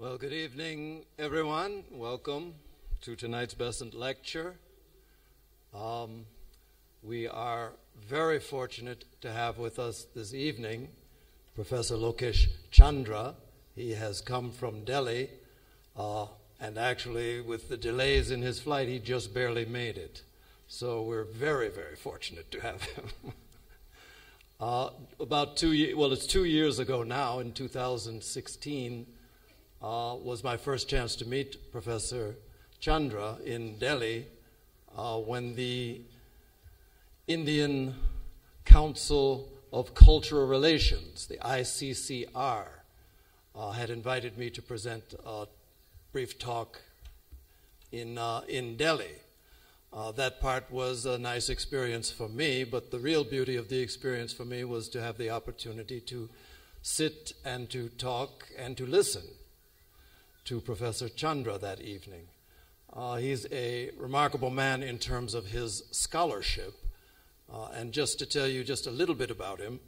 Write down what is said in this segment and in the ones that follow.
Well, good evening, everyone. Welcome to tonight's Besant lecture. Um, we are very fortunate to have with us this evening Professor Lokesh Chandra. He has come from Delhi, uh, and actually, with the delays in his flight, he just barely made it. So we're very, very fortunate to have him. uh, about two well, it's two years ago now, in 2016 uh, was my first chance to meet Professor Chandra in Delhi uh, when the Indian Council of Cultural Relations, the ICCR, uh, had invited me to present a brief talk in, uh, in Delhi. Uh, that part was a nice experience for me, but the real beauty of the experience for me was to have the opportunity to sit and to talk and to listen to Professor Chandra that evening. Uh, he's a remarkable man in terms of his scholarship. Uh, and just to tell you just a little bit about him,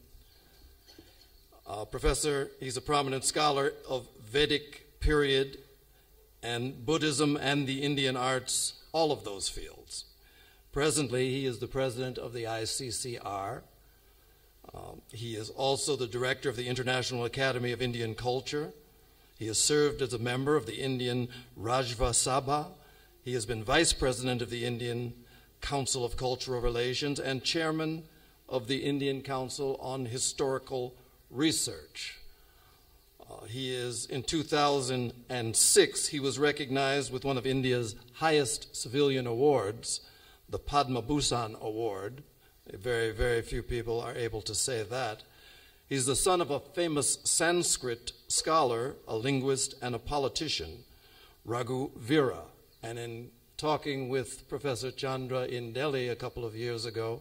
uh, Professor, he's a prominent scholar of Vedic period and Buddhism and the Indian arts, all of those fields. Presently, he is the president of the ICCR. Um, he is also the director of the International Academy of Indian Culture he has served as a member of the Indian Rajya Sabha. He has been vice president of the Indian Council of Cultural Relations and chairman of the Indian Council on Historical Research. Uh, he is, in 2006, he was recognized with one of India's highest civilian awards, the Padma Bhushan Award. Very, very few people are able to say that. He's the son of a famous Sanskrit scholar, a linguist, and a politician, Raghu Vira. And in talking with Professor Chandra in Delhi a couple of years ago,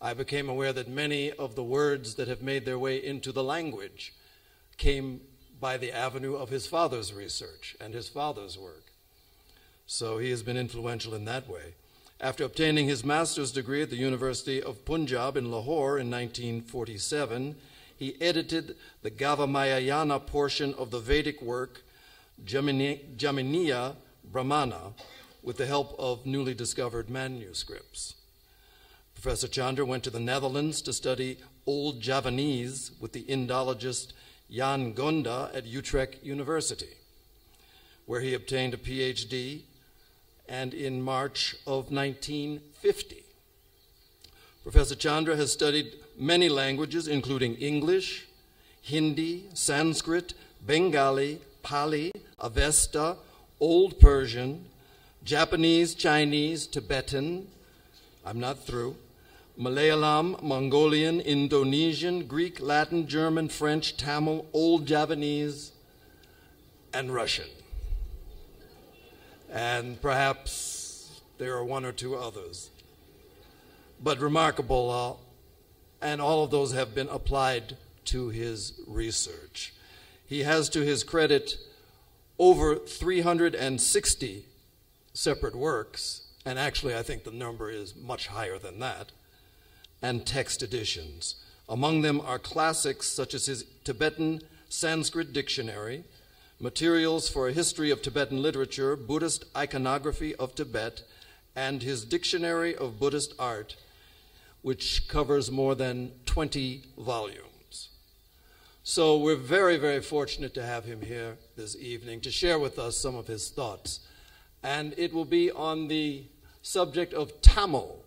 I became aware that many of the words that have made their way into the language came by the avenue of his father's research and his father's work. So he has been influential in that way. After obtaining his master's degree at the University of Punjab in Lahore in 1947, he edited the Gavamayana portion of the Vedic work Jaiminiya Brahmana with the help of newly discovered manuscripts. Professor Chandra went to the Netherlands to study Old Javanese with the Indologist Jan Gonda at Utrecht University, where he obtained a PhD and in March of 1950. Professor Chandra has studied many languages, including English, Hindi, Sanskrit, Bengali, Pali, Avesta, Old Persian, Japanese, Chinese, Tibetan, I'm not through, Malayalam, Mongolian, Indonesian, Greek, Latin, German, French, Tamil, Old Javanese, and Russian. And perhaps there are one or two others. But remarkable uh, and all of those have been applied to his research. He has, to his credit, over 360 separate works, and actually, I think the number is much higher than that, and text editions. Among them are classics such as his Tibetan Sanskrit Dictionary, materials for a history of Tibetan literature, Buddhist iconography of Tibet, and his Dictionary of Buddhist Art, which covers more than 20 volumes. So we're very, very fortunate to have him here this evening to share with us some of his thoughts. And it will be on the subject of Tamil,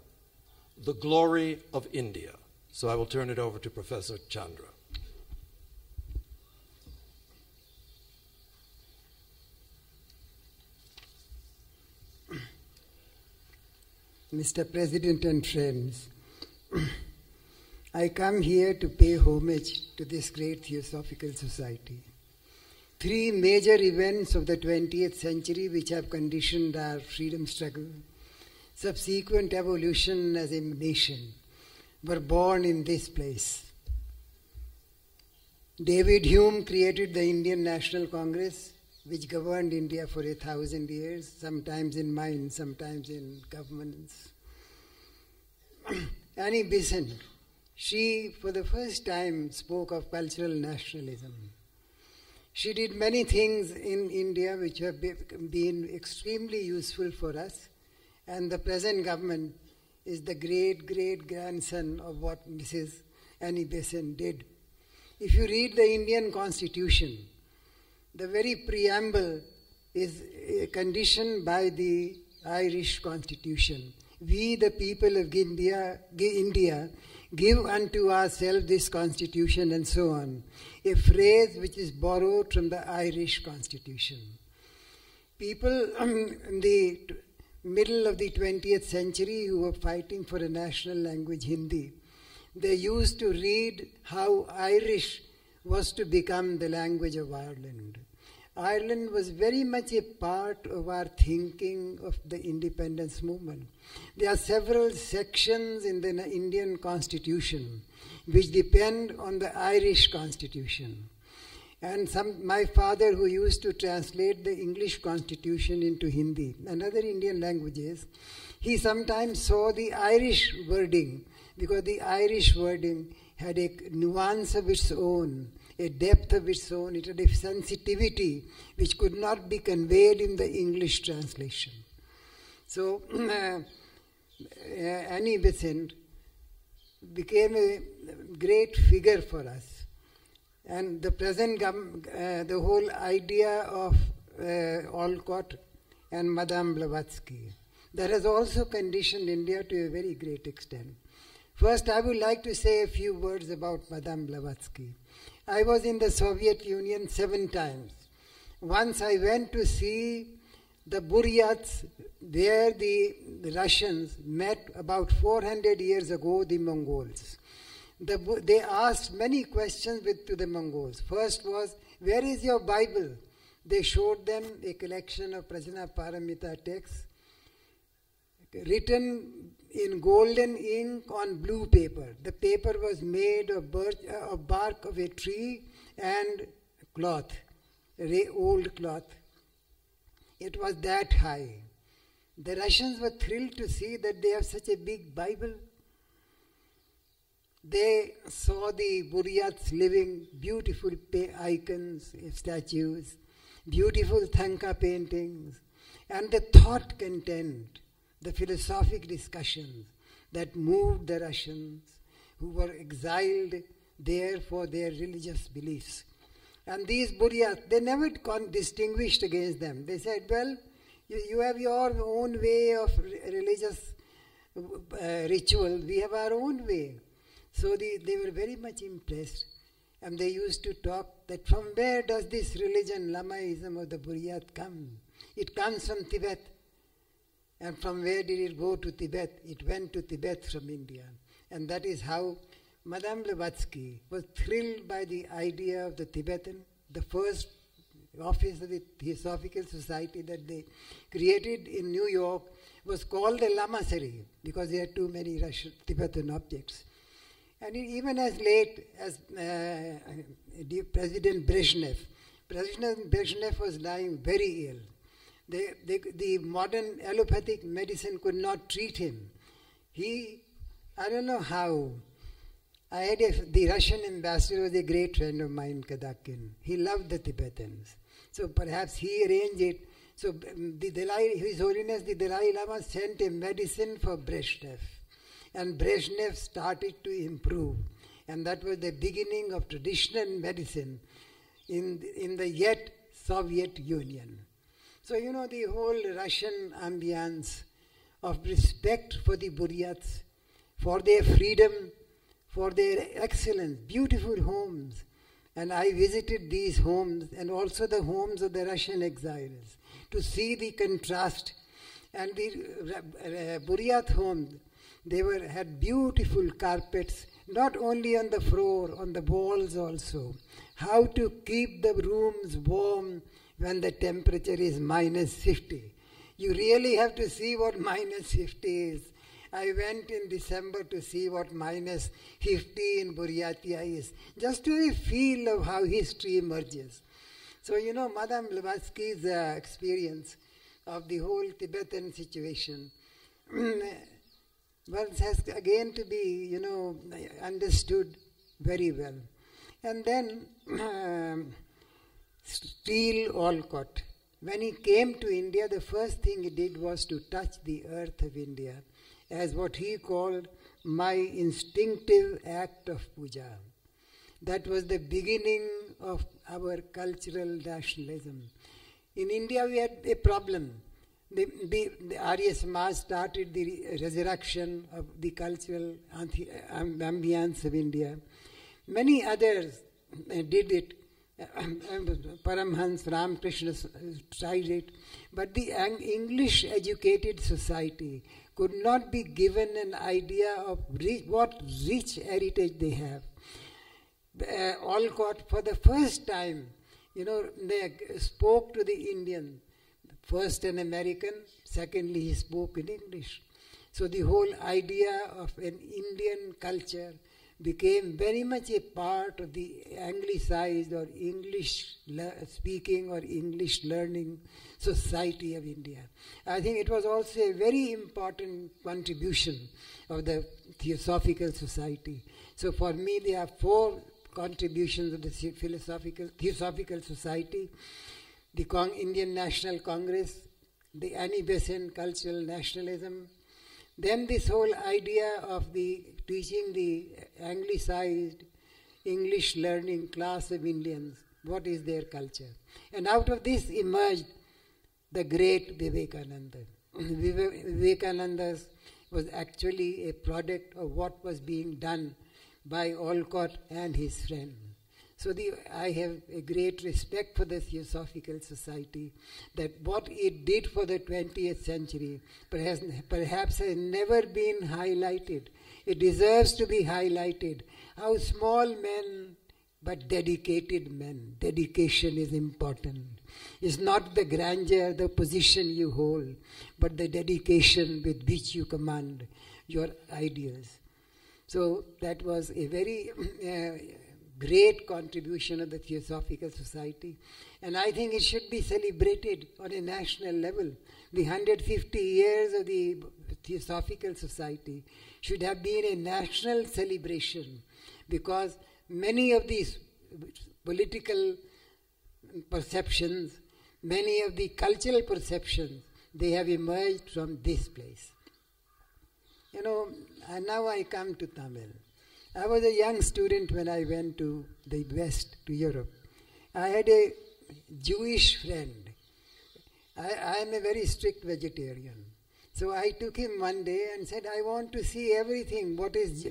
the glory of India. So I will turn it over to Professor Chandra. Mr. President and friends, I come here to pay homage to this great Theosophical Society. Three major events of the 20th century which have conditioned our freedom struggle, subsequent evolution as a nation, were born in this place. David Hume created the Indian National Congress, which governed India for a thousand years, sometimes in mind, sometimes in governments. Annie Besant, she for the first time spoke of cultural nationalism. She did many things in India which have been extremely useful for us, and the present government is the great great grandson of what Mrs. Annie Besant did. If you read the Indian Constitution, the very preamble is eh, conditioned by the Irish Constitution. We, the people of India, India give unto ourselves this constitution and so on. A phrase which is borrowed from the Irish constitution. People um, in the middle of the 20th century who were fighting for a national language, Hindi, they used to read how Irish was to become the language of Ireland. Ireland was very much a part of our thinking of the independence movement. There are several sections in the Indian constitution which depend on the Irish constitution. And some, my father, who used to translate the English constitution into Hindi and other Indian languages, he sometimes saw the Irish wording because the Irish wording had a nuance of its own a depth of its own, it had a sensitivity which could not be conveyed in the English translation. So, uh, Annie Besant became a great figure for us. And the present, uh, the whole idea of uh, Olcott and Madame Blavatsky, that has also conditioned India to a very great extent. First, I would like to say a few words about Madame Blavatsky. I was in the Soviet Union seven times. Once I went to see the Buryats, where the, the Russians met about 400 years ago the Mongols. The, they asked many questions with, to the Mongols. First was, Where is your Bible? They showed them a collection of Prajnaparamita texts written in golden ink on blue paper. The paper was made of, birch, uh, of bark of a tree and cloth, old cloth. It was that high. The Russians were thrilled to see that they have such a big Bible. They saw the Buryats living beautiful icons, statues, beautiful Thangka paintings, and the thought content the philosophic discussions that moved the Russians who were exiled there for their religious beliefs. And these Buryats, they never distinguished against them. They said, well, you, you have your own way of religious uh, ritual, we have our own way. So they, they were very much impressed. And they used to talk that from where does this religion, Lamaism of the Buryat come? It comes from Tibet. And from where did it go to Tibet? It went to Tibet from India. And that is how Madame Blavatsky was thrilled by the idea of the Tibetan, the first office of the Theosophical Society that they created in New York was called the Lamasery because there are too many Russian Tibetan objects. And even as late as uh, President Brezhnev, President Brezhnev was lying very ill the, the, the modern allopathic medicine could not treat him. He, I don't know how. I had a, the Russian ambassador was a great friend of mine, Kadakin. He loved the Tibetans. So perhaps he arranged it. So um, the Dalai, His Holiness the Dalai Lama sent a medicine for Brezhnev. And Brezhnev started to improve. And that was the beginning of traditional medicine in, in the yet Soviet Union. So, you know, the whole Russian ambience of respect for the Buryats, for their freedom, for their excellent, beautiful homes. And I visited these homes and also the homes of the Russian exiles to see the contrast. And the uh, uh, Buryat homes, they were, had beautiful carpets, not only on the floor, on the walls also. How to keep the rooms warm when the temperature is minus 50. You really have to see what minus 50 is. I went in December to see what minus 50 in Buryatia is, just to feel of how history emerges. So, you know, Madame Blavatsky's uh, experience of the whole Tibetan situation well, has again to be, you know, understood very well. And then, um, Steel Olcott. When he came to India, the first thing he did was to touch the earth of India as what he called my instinctive act of puja. That was the beginning of our cultural nationalism. In India, we had a problem. The, the, the Arya Samaj started the resurrection of the cultural ambience of India. Many others uh, did it. Paramhans, Ramakrishna tried it. But the English educated society could not be given an idea of what rich heritage they have. Uh, Olcott, for the first time, you know, they spoke to the Indian. First an American, secondly he spoke in English. So the whole idea of an Indian culture became very much a part of the anglicized or English speaking or English learning society of India. I think it was also a very important contribution of the Theosophical Society. So for me, there are four contributions of the Philosophical Theosophical Society, the Cong- Indian National Congress, the Annie Besant cultural nationalism, then this whole idea of the teaching the anglicized English learning class of Indians what is their culture. And out of this emerged the great Vivekananda. Vivekananda was actually a product of what was being done by Olcott and his friend. So the, I have a great respect for the Theosophical Society, that what it did for the 20th century perhaps, perhaps has never been highlighted. It deserves to be highlighted. How small men, but dedicated men. Dedication is important. It's not the grandeur, the position you hold, but the dedication with which you command your ideas. So that was a very uh, great contribution of the Theosophical Society, and I think it should be celebrated on a national level. The 150 years of the Theosophical Society should have been a national celebration because many of these political perceptions, many of the cultural perceptions, they have emerged from this place. You know, and now I come to Tamil. I was a young student when I went to the West, to Europe. I had a Jewish friend. I, I am a very strict vegetarian. So I took him one day and said, I want to see everything. What is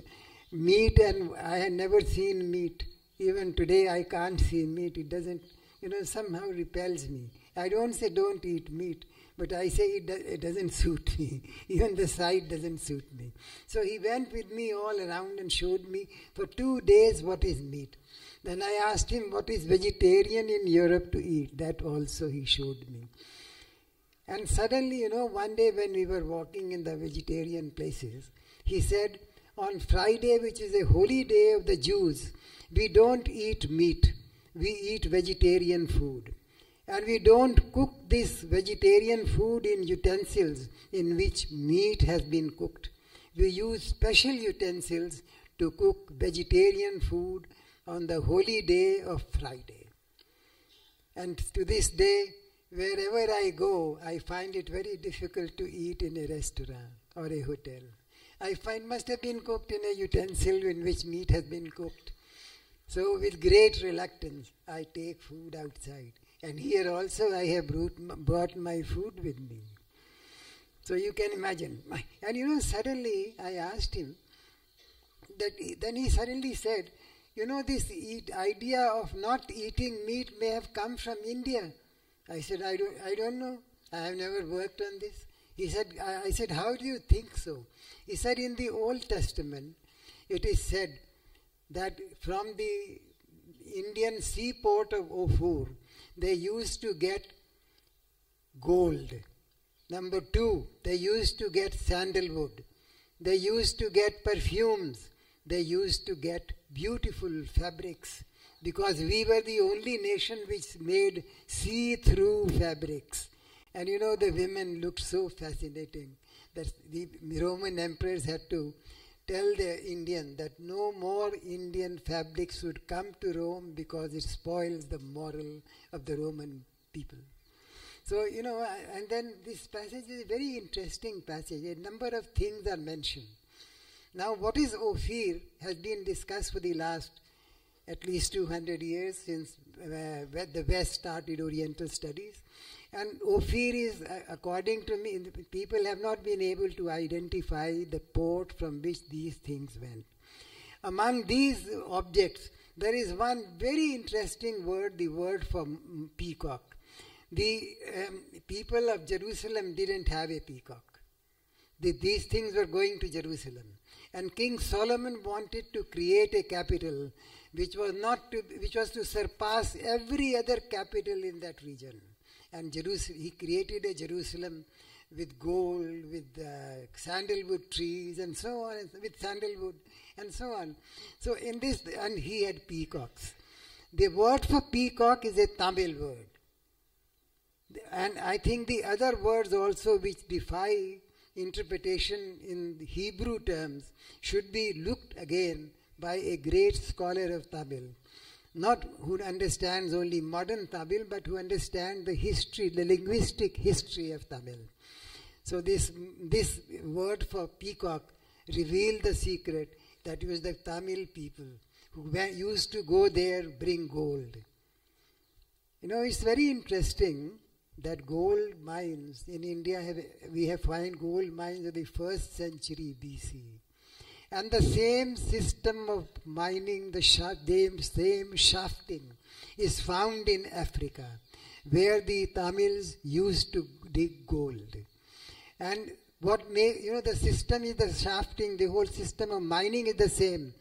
meat? And I had never seen meat. Even today, I can't see meat. It doesn't, you know, somehow repels me. I don't say don't eat meat. But I say it, do, it doesn't suit me. Even the sight doesn't suit me. So he went with me all around and showed me for two days what is meat. Then I asked him what is vegetarian in Europe to eat. That also he showed me. And suddenly, you know, one day when we were walking in the vegetarian places, he said, on Friday, which is a holy day of the Jews, we don't eat meat, we eat vegetarian food. And we don't cook this vegetarian food in utensils in which meat has been cooked. We use special utensils to cook vegetarian food on the holy day of Friday. And to this day, wherever I go, I find it very difficult to eat in a restaurant or a hotel. I find must have been cooked in a utensil in which meat has been cooked. So, with great reluctance, I take food outside. And here also I have brought my food with me. So you can imagine. And you know, suddenly I asked him, that then he suddenly said, you know, this idea of not eating meat may have come from India. I said, I don't, I don't know. I have never worked on this. He said, I, I said, how do you think so? He said, in the Old Testament, it is said that from the Indian seaport of Ophir, they used to get gold. Number two, they used to get sandalwood. They used to get perfumes. They used to get beautiful fabrics because we were the only nation which made see through fabrics. And you know, the women looked so fascinating that the Roman emperors had to tell the Indian that no more Indian fabrics would come to Rome because it spoils the moral of the Roman people. So, you know, and then this passage is a very interesting passage. A number of things are mentioned. Now, what is Ophir has been discussed for the last at least 200 years since uh, the West started Oriental studies. And Ophir is, uh, according to me, people have not been able to identify the port from which these things went. Among these objects, there is one very interesting word, the word for peacock. The um, people of Jerusalem didn't have a peacock. The, these things were going to Jerusalem. And King Solomon wanted to create a capital which was not to, which was to surpass every other capital in that region. And Jerusalem, he created a Jerusalem with gold, with uh, sandalwood trees, and so on, with sandalwood, and so on. So in this, and he had peacocks. The word for peacock is a Tamil word. And I think the other words also which defy interpretation in Hebrew terms should be looked again by a great scholar of Tamil. Not who understands only modern Tamil, but who understands the history, the linguistic history of Tamil. So this, this word for peacock revealed the secret that it was the Tamil people who used to go there bring gold. You know, it's very interesting that gold mines in India have we have found gold mines of the first century BC. And the same system of mining, the same shafting, is found in Africa, where the Tamils used to dig gold. And what may, you know, the system is the shafting, the whole system of mining is the same.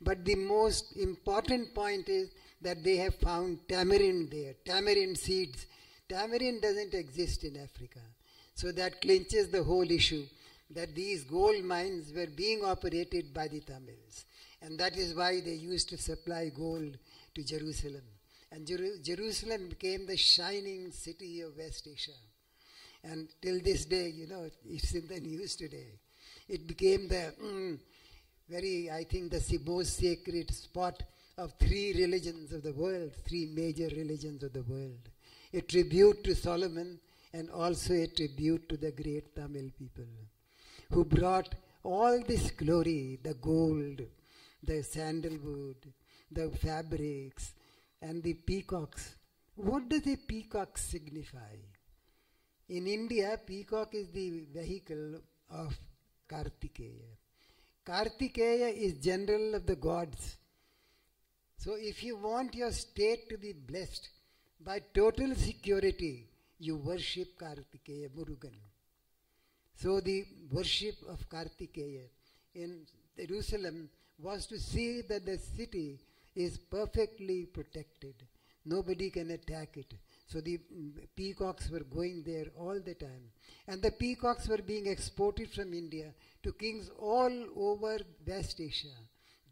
But the most important point is that they have found tamarind there, tamarind seeds. Tamarind doesn't exist in Africa. So that clinches the whole issue that these gold mines were being operated by the Tamils. And that is why they used to supply gold to Jerusalem. And Jer- Jerusalem became the shining city of West Asia. And till this day, you know, it's in the news today. It became the mm, very, I think, the most sacred spot of three religions of the world, three major religions of the world. A tribute to Solomon and also a tribute to the great Tamil people who brought all this glory the gold, the sandalwood, the fabrics, and the peacocks. What does a peacock signify? In India, peacock is the vehicle of Kartikeya. Kartikeya is general of the gods. So if you want your state to be blessed by total security, you worship Kartikeya Murugan. So the worship of Kartikeya in Jerusalem was to see that the city is perfectly protected. Nobody can attack it. So the peacocks were going there all the time. And the peacocks were being exported from India to kings all over West Asia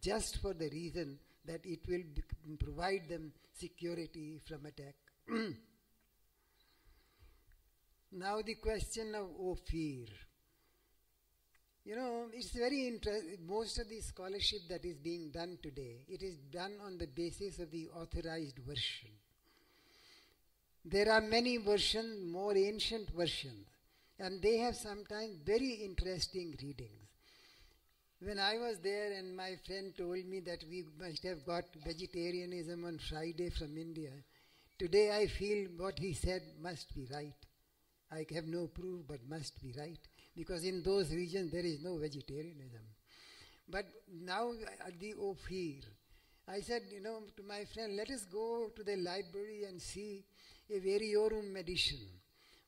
just for the reason that it will provide them security from attack. Now the question of Ophir. You know, it's very interesting. Most of the scholarship that is being done today, it is done on the basis of the authorized version. There are many versions, more ancient versions, and they have sometimes very interesting readings. When I was there and my friend told me that we must have got vegetarianism on Friday from India, today I feel what he said must be right. I have no proof but must be right because in those regions there is no vegetarianism. But now at the Ophir, I said, you know, to my friend, let us go to the library and see a variorum edition.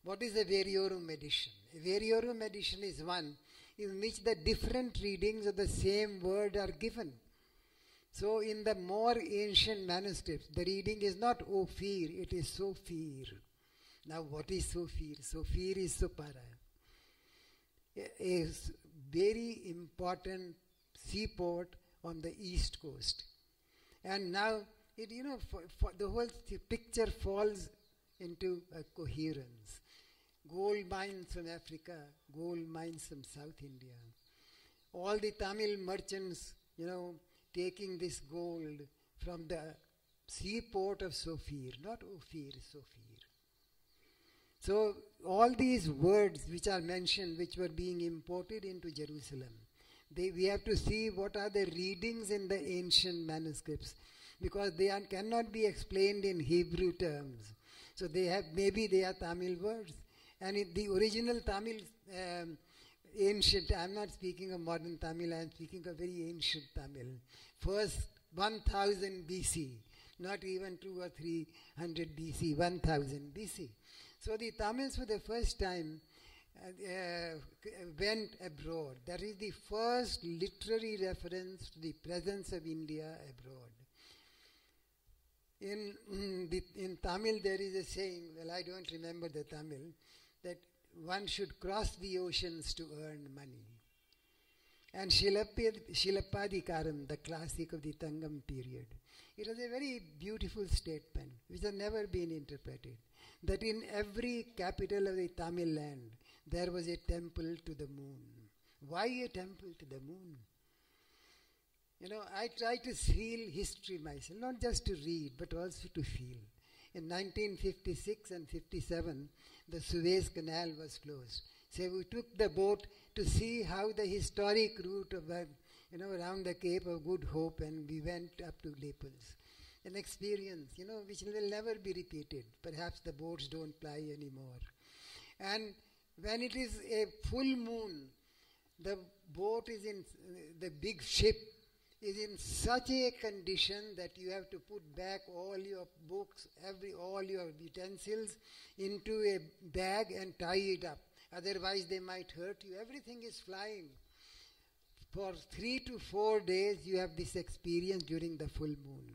What is a variorum edition? A variorum edition is one in which the different readings of the same word are given. So in the more ancient manuscripts, the reading is not Ophir, it is Sophir. Now, what is Sophir? Sophir is Supara, a very important seaport on the east coast. And now, it, you know, for, for the whole picture falls into a coherence. Gold mines from Africa, gold mines from South India. all the Tamil merchants, you know, taking this gold from the seaport of Sofir, not Ophir, Sofir. So, all these words which are mentioned, which were being imported into Jerusalem, they, we have to see what are the readings in the ancient manuscripts because they are, cannot be explained in Hebrew terms. So they have maybe they are Tamil words, and in the original Tamil um, ancient. I'm not speaking of modern Tamil. I'm speaking of very ancient Tamil. First 1000 BC, not even two or three hundred BC. 1000 BC. So the Tamils for the first time uh, uh, went abroad. That is the first literary reference to the presence of India abroad. In, the, in Tamil, there is a saying, well, I don't remember the Tamil, that one should cross the oceans to earn money. And Shilapadikaram, the classic of the Sangam period, it was a very beautiful statement which has never been interpreted. That in every capital of the Tamil land there was a temple to the moon. Why a temple to the moon? You know, I try to feel history myself, not just to read, but also to feel. In 1956 and 57, the Suez Canal was closed. So we took the boat to see how the historic route of, uh, you know, around the Cape of Good Hope, and we went up to Naples. An experience, you know, which will never be repeated. Perhaps the boats don't ply anymore. And when it is a full moon, the boat is in the big ship is in such a condition that you have to put back all your books, every all your utensils into a bag and tie it up. Otherwise, they might hurt you. Everything is flying. For three to four days, you have this experience during the full moon.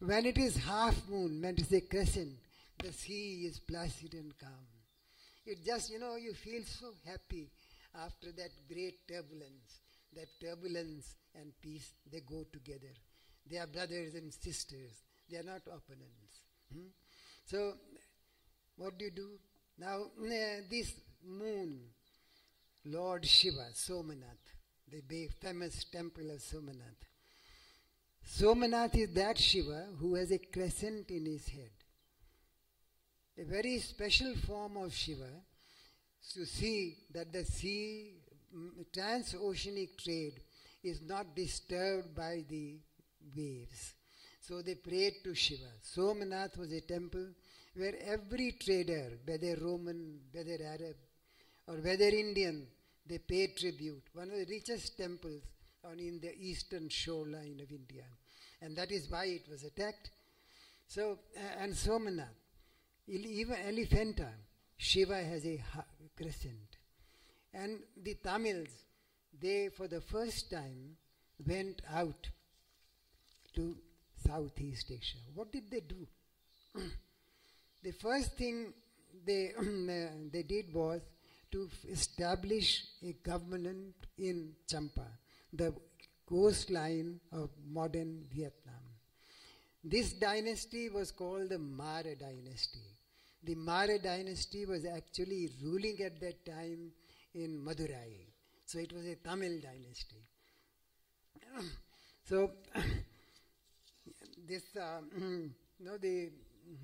When it is half moon, when it is a crescent, the sea is placid and calm. It just, you know, you feel so happy after that great turbulence. That turbulence and peace, they go together. They are brothers and sisters. They are not opponents. Hmm? So, what do you do? Now, uh, this moon, Lord Shiva, Somanath, the famous temple of Somanath. Somanath is that Shiva who has a crescent in his head. A very special form of Shiva to see that the sea, mm, transoceanic trade is not disturbed by the waves. So they prayed to Shiva. Somanath was a temple where every trader, whether Roman, whether Arab, or whether Indian, they paid tribute. One of the richest temples on in the eastern shoreline of India. And that is why it was attacked. So, uh, and Somanath, even Elephanta, Shiva has a crescent. And the Tamils, they for the first time went out to Southeast Asia. What did they do? the first thing they, uh, they did was to establish a government in Champa, the coastline of modern Vietnam. This dynasty was called the Mara dynasty. The Mara dynasty was actually ruling at that time in Madurai. So it was a Tamil dynasty. So this, uh, you know, the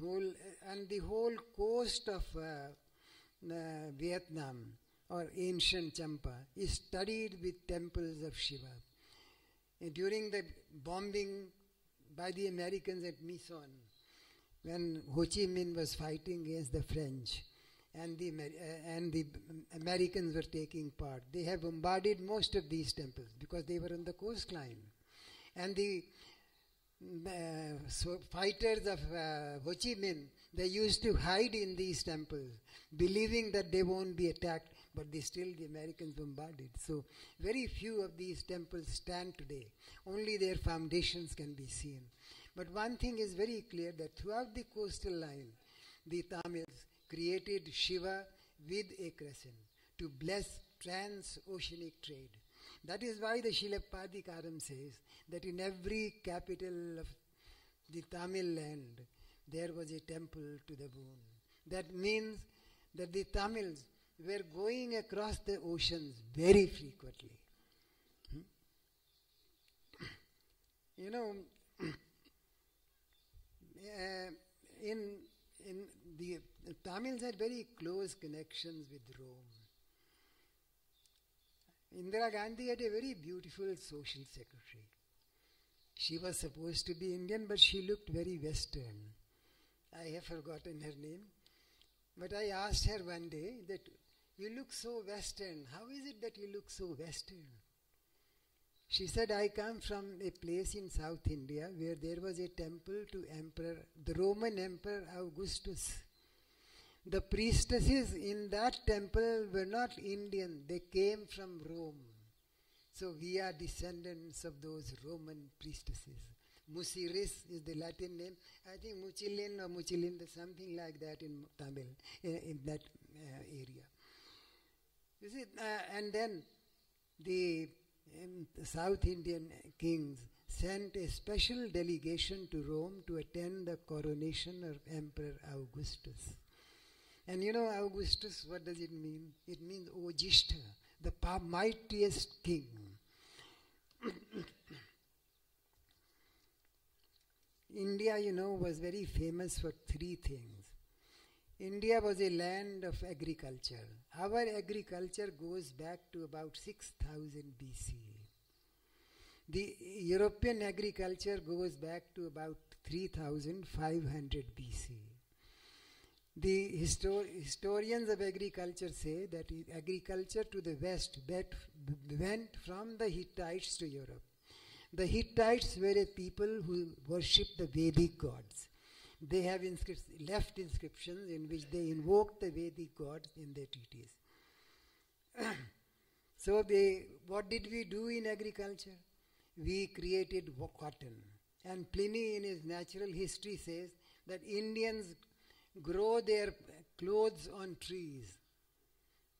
whole and the whole coast of uh, uh, Vietnam or ancient Champa is studied with temples of Shiva. And during the bombing by the Americans at Mai when Ho Chi Minh was fighting against the French, and the, uh, and the Americans were taking part. They have bombarded most of these temples because they were on the coastline. And the uh, so fighters of uh, Ho Chi Minh, they used to hide in these temples, believing that they won't be attacked, but they still, the Americans bombarded. So very few of these temples stand today. Only their foundations can be seen. But one thing is very clear that throughout the coastal line, the Tamils, created Shiva with a crescent to bless transoceanic trade. That is why the Shilapadikaram says that in every capital of the Tamil land there was a temple to the moon. That means that the Tamils were going across the oceans very frequently. you know, uh, in in the, the Tamils had very close connections with Rome. Indira Gandhi had a very beautiful social secretary. She was supposed to be Indian, but she looked very Western. I have forgotten her name. But I asked her one day that you look so Western. How is it that you look so Western? She said, I come from a place in South India where there was a temple to Emperor, the Roman Emperor Augustus. The priestesses in that temple were not Indian, they came from Rome. So we are descendants of those Roman priestesses. Musiris is the Latin name. I think Muchilin or Muchilin, something like that in Tamil, in, that uh, area. You see, uh, and then the, um, the South Indian kings sent a special delegation to Rome to attend the coronation of Emperor Augustus. And you know, Augustus, what does it mean? It means Ojishta, the mightiest king. India, you know, was very famous for three things. India was a land of agriculture. Our agriculture goes back to about 6000 BC. The European agriculture goes back to about 3500 BC. The histor- historians of agriculture say that agriculture to the west went from the Hittites to Europe. The Hittites were a people who worshipped the Vedic gods. They have inscri- left inscriptions in which they invoke the Vedic gods in their treaties. so, they, what did we do in agriculture? We created cotton. And Pliny, in his natural history, says that Indians grow their clothes on trees.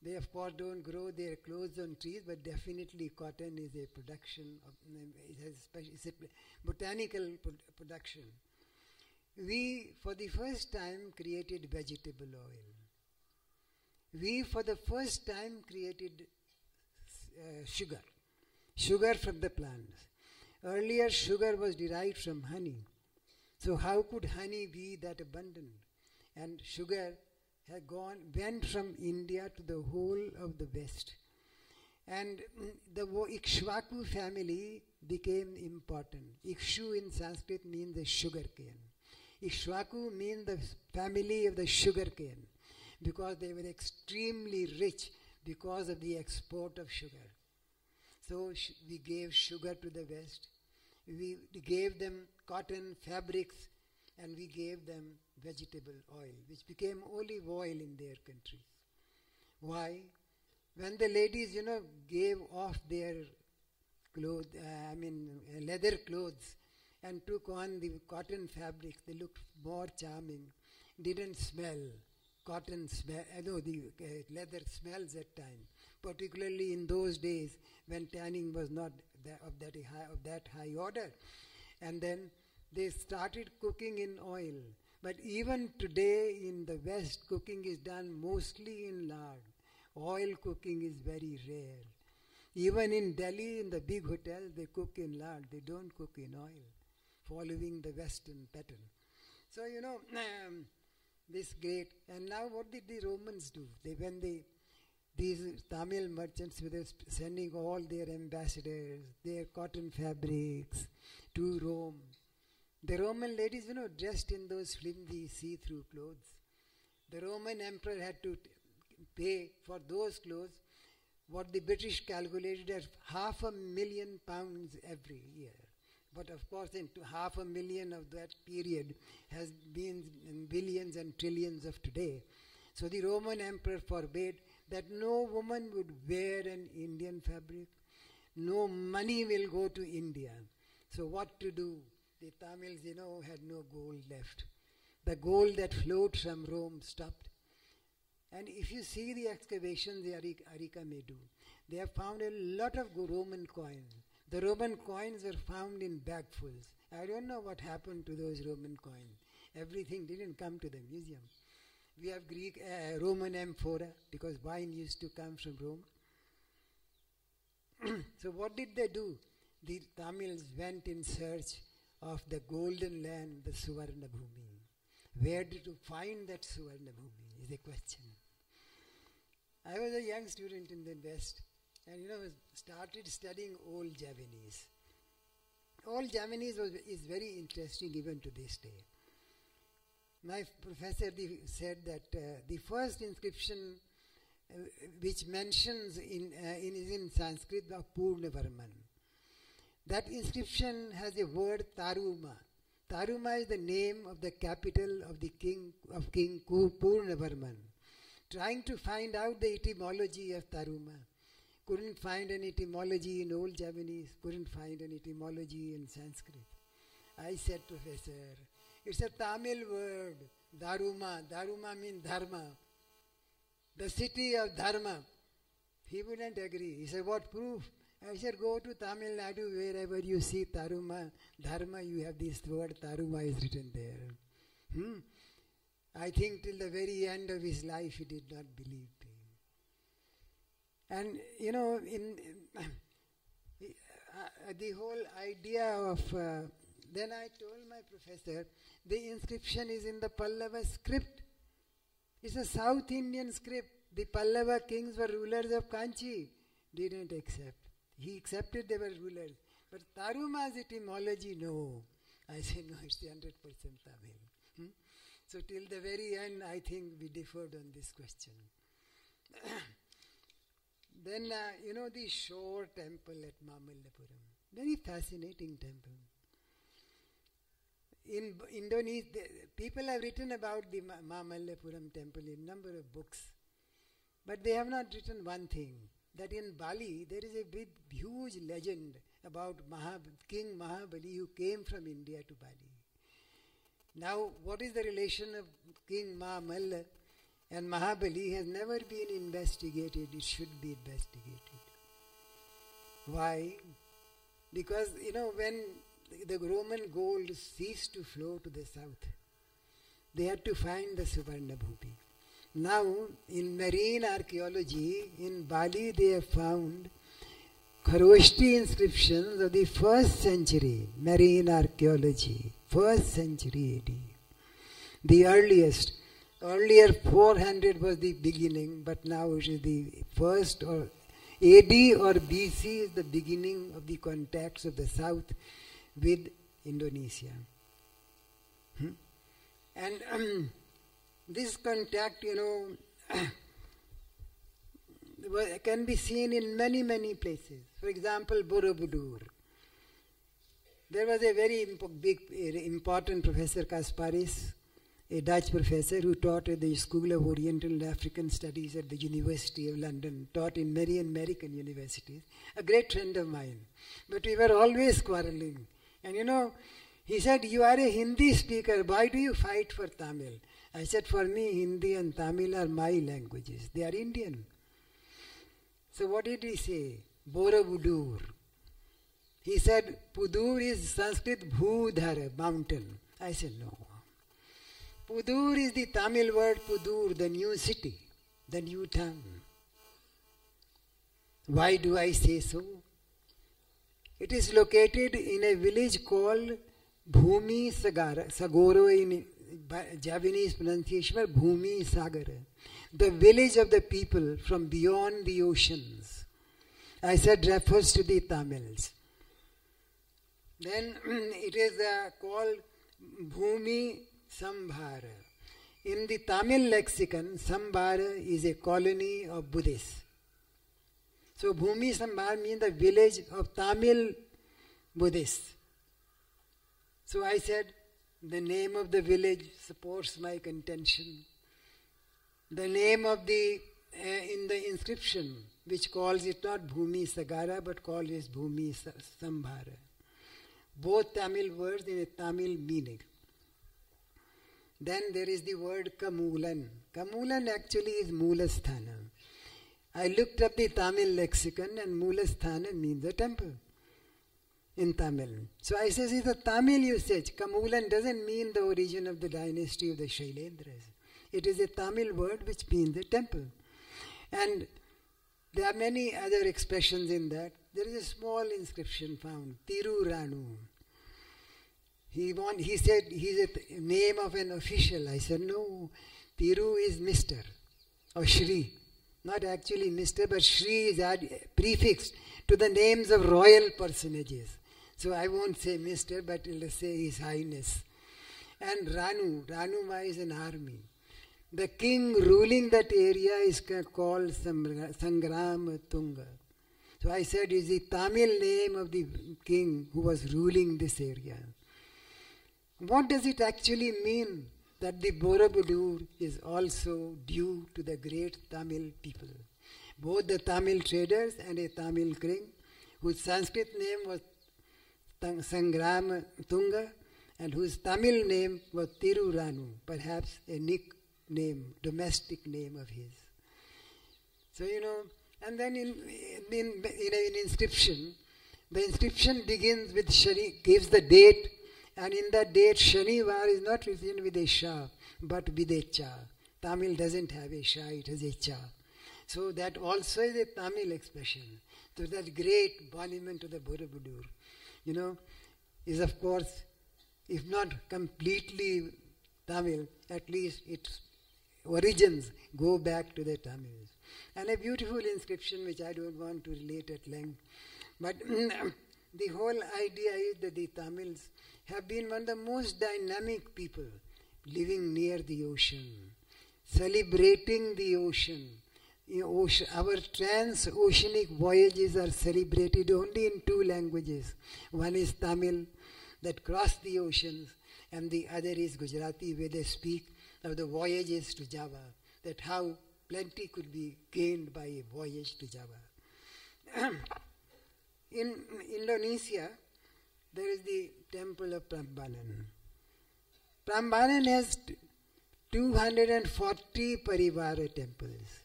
They, of course, don't grow their clothes on trees, but definitely cotton is a production, of, it has it's a botanical production. We, for the first time, created vegetable oil. We, for the first time, created uh, sugar, sugar from the plants. Earlier, sugar was derived from honey. So, how could honey be that abundant? And sugar had gone, went from India to the whole of the West. And the Ikshvaku family became important. Ikshu in Sanskrit means the sugar cane. Ikshvaku means the family of the sugar cane because they were extremely rich because of the export of sugar. So we gave sugar to the West. We gave them cotton, fabrics, and we gave them vegetable oil, which became olive oil in their country. Why? When the ladies, you know, gave off their clothes, uh, I mean, uh, leather clothes, and took on the cotton fabrics, they looked more charming, didn't smell. Cotton smell, I know the uh, leather smells at times, particularly in those days when tanning was not of that high, of that high order. And then they started cooking in oil. But even today in the West, cooking is done mostly in lard. Oil cooking is very rare. Even in Delhi, in the big hotels, they cook in lard. They don't cook in oil, following the Western pattern. So, you know, um, this great. And now what did the Romans do? They, when they, these Tamil merchants were sending all their ambassadors, their cotton fabrics to Rome the Roman ladies, you know, dressed in those flimsy see through clothes. The Roman emperor had to pay for those clothes what the British calculated as half a million pounds every year. But of course, into half a million of that period has been billions and trillions of today. So the Roman emperor forbade that no woman would wear an Indian fabric, no money will go to India. So, what to do? the Tamils, you know, had no gold left. The gold that flowed from Rome stopped. And if you see the excavations the Arikamedu, they have found a lot of Roman coins. The Roman coins were found in bagfuls. I don't know what happened to those Roman coins. Everything didn't come to the museum. We have Greek, uh, Roman amphora because wine used to come from Rome. so what did they do? the Tamils went in search of the golden land, the Suvarna Bhumi. Where did you find that Suvarna Bhumi is the question. I was a young student in the West and you know started studying old Javanese. Old Javanese was, is very interesting even to this day. My professor said that uh, the first inscription uh, which mentions in, uh, in, is in Sanskrit of Purnavarman. That inscription has a word Taruma. Taruma is the name of the capital of the king of King Purnavarman. Trying to find out the etymology of Taruma. Couldn't find an etymology in Old Javanese, couldn't find an etymology in Sanskrit. I said, Professor, it's a Tamil word, Daruma. Daruma means Dharma. The city of Dharma. He wouldn't agree. He said, What proof? I said, Go to Tamil Nadu, wherever you see Taruma, Dharma, you have this word Taruma is written there. Hmm? I think till the very end of his life he did not believe. And you know, in, in uh, the whole idea of uh, then I told my professor the inscription is in the Pallava script. It's a South Indian script. The Pallava kings were rulers of Kanchi. Didn't accept. He accepted they were rulers. But Taruma's etymology, no. I said, no, it's 100% Tamil. Hmm? So till the very end, I think we differed on this question. then, uh, you know, the shore temple at Mamallapuram. Very fascinating temple. In Indonesia, people have written about the Mamallapuram temple in number of books. But they have not written one thing that in Bali there is a big, huge legend about King Mahabali who came from India to Bali. Now, what is the relation of King Mahamalla and Mahabali has never been investigated. It should be investigated. Why? Because, you know, when the Roman gold ceased to flow to the south, they had to find the Suvarna Bhumi. Now, in marine archaeology, in Bali, they have found Kharoshti inscriptions of the first century, marine archaeology, first century AD. The earliest, earlier 400 was the beginning, but now it is the first or AD or BC is the beginning of the contacts of the south with Indonesia. Hmm? And um, this contact, you know, can be seen in many, many places. For example, Borobudur. There was a very big, important Professor Casparis, a Dutch professor who taught at the School of Oriental and African Studies at the University of London, taught in many American universities, a great friend of mine. But we were always quarreling. And you know, he said, You are a Hindi speaker, why do you fight for Tamil? I said, for me, Hindi and Tamil are my languages. They are Indian. So what did he say? Borobudur. He said, Pudur is Sanskrit Bhudhar, mountain. I said, no. Pudur is the Tamil word Pudur, the new city, the new town. Why do I say so? It is located in a village called Bhumi Sagara, Sagoro in Javanese pronunciation Bhumi Sagara, the village of the people from beyond the oceans. I said refers to the Tamils. Then it is uh, called Bhumi Sambhara. In the Tamil lexicon, Sambhara is a colony of Buddhists. So Bhumi Sambhara means the village of Tamil Buddhists. So I said, the name of the village supports my contention. The name of the, uh, in the inscription, which calls it not Bhumi Sagara, but calls it Bhumi Sambhara. Both Tamil words in a Tamil meaning. Then there is the word Kamulan. Kamulan actually is Moolasthana. I looked up the Tamil lexicon and Moolasthana means a temple in Tamil. So I says it's a Tamil usage. Kamulan doesn't mean the origin of the dynasty of the Shailendras. It is a Tamil word which means a temple. And there are many other expressions in that. there is a small inscription found, Tiruranu. He, want, he said he's a name of an official. I said, no, Tiru is Mr. or Shri. Not actually Mr., but Shri is add, prefixed to the names of royal personages. So I won't say Mr., but I'll say His Highness. And Ranu, Ranuma is an army. The king ruling that area is called Sangrama Tunga. So I said, is the Tamil name of the king who was ruling this area. What does it actually mean that the Borobudur is also due to the great Tamil people? Both the Tamil traders and a Tamil king, whose Sanskrit name was Sangram Tunga, and whose Tamil name was Tiruranu, perhaps a nickname, domestic name of his. So, you know, and then in, in, in an inscription, the inscription begins with Shani, gives the date and in that date, Shanivar is not written with a Sha, but with a Cha. Tamil doesn't have a Sha, it has a Cha. So that also is a Tamil expression. So that great monument to the Borobudur, you know, is of course, if not completely Tamil, at least its origins go back to the Tamils. And a beautiful inscription which I don't want to relate at length. But the whole idea is that the Tamils have been one of the most dynamic people living near the ocean, celebrating the ocean. our transoceanic voyages are celebrated only in two languages. One is Tamil, that cross the oceans, and the other is Gujarati, where they speak of the voyages to Java, that how plenty could be gained by a voyage to Java. in Indonesia, there is the temple of Prambanan. Prambanan has 240 Parivara temples.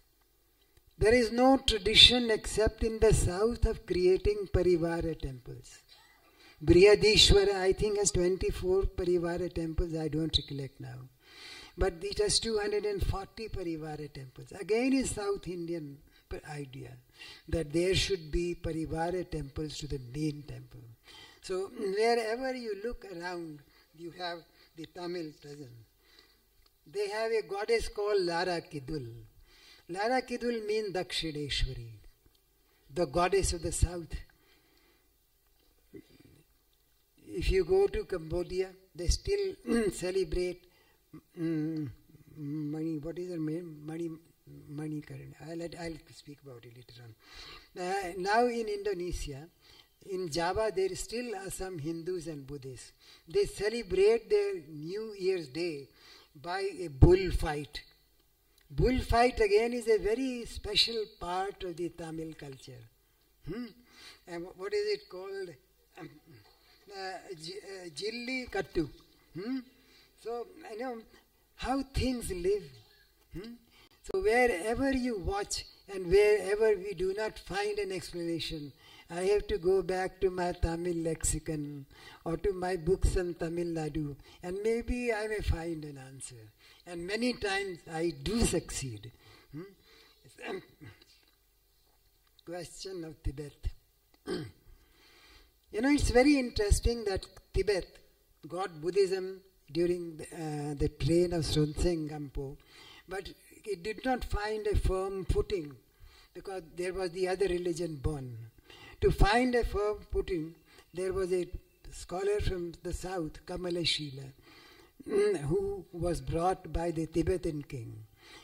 There is no tradition except in the south of creating Parivara temples. Brihadishwara, I think, has 24 Parivara temples, I don't recollect now. But it has 240 Parivara temples. Again, is South Indian idea that there should be Parivara temples to the main temple. So wherever you look around, you have the Tamil presence. They have a goddess called Lara Kidul. Lara Kidul means Dakshineshwari, the goddess of the south. If you go to Cambodia, they still celebrate um, money. What is her name? Money, money current. I'll, I'll speak about it later on. Uh, now in Indonesia, in Java, there still are some Hindus and Buddhists. They celebrate their New Year's Day by a bullfight. Bullfight again is a very special part of the Tamil culture. Hmm? And what is it called? Um, uh, uh, Jilli Kattu. Hmm? So, I know how things live. Hmm? So, wherever you watch and wherever we do not find an explanation, I have to go back to my Tamil lexicon or to my books on Tamil Nadu and maybe I may find an answer. And many times I do succeed. Hmm? Question of Tibet. you know, it's very interesting that Tibet got Buddhism during the, uh, the train of Songtsen Gampo, but it did not find a firm footing because there was the other religion born. To find a firm footing, there was a scholar from the south, Kamalashila, mm, who was brought by the Tibetan king.